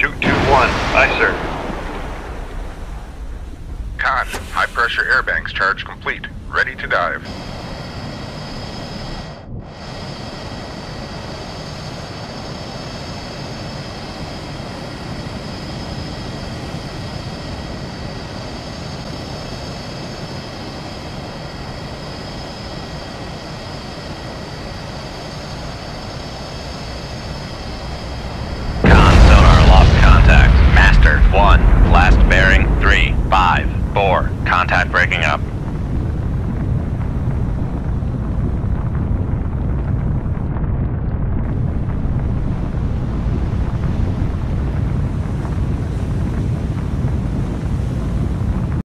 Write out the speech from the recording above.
Shoot 2-1. Aye, sir. Con, high pressure airbanks charge complete. Ready to dive. Contact breaking up.